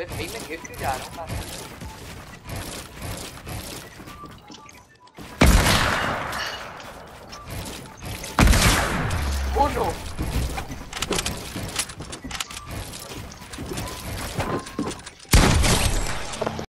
अबे भाई मैं गिर क्यों जा रहा हूँ Oh no!